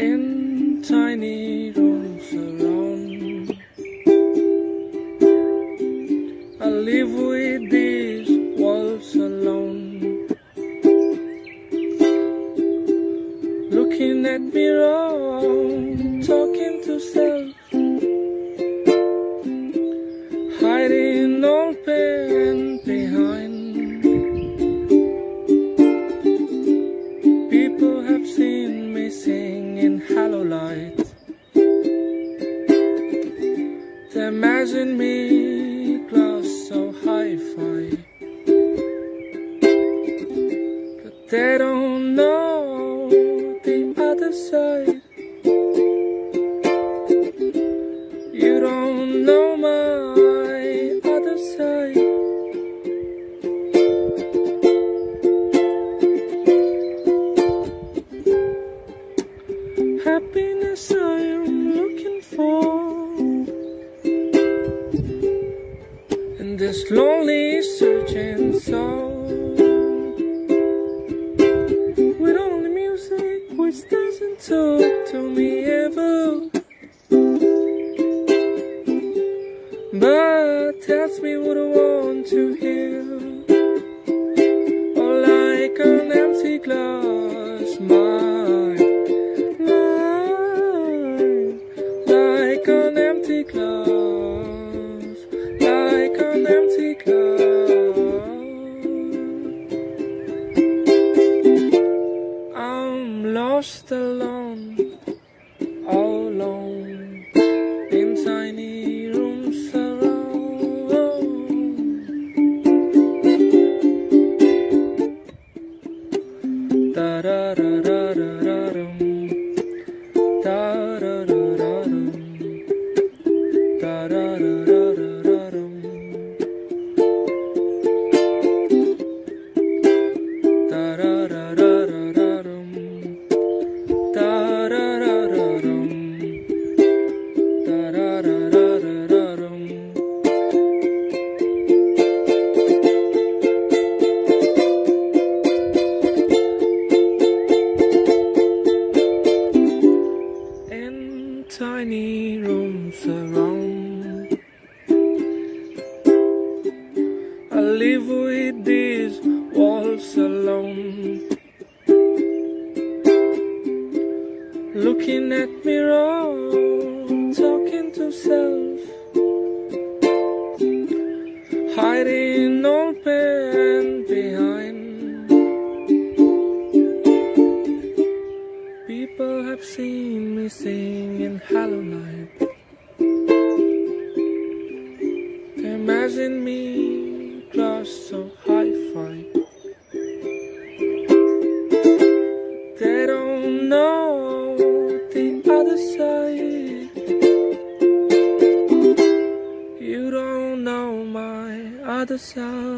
in tiny rooms alone. I live with these walls alone. Looking at mirror, talking to self, hiding all pain behind. People have seen imagine me glass so hi-fi, but they don't know this lonely searching soul With only music which doesn't talk to me ever. But tells me what I want to hear. Or like an empty glass lost alone, all alone, in tiny rooms da da da da da around. I live with these walls alone. Looking at mirror, talking to self, hiding pain behind. People have seen me sing in hollow night. in me, glass so hi-fi. They don't know the other side. You don't know my other side.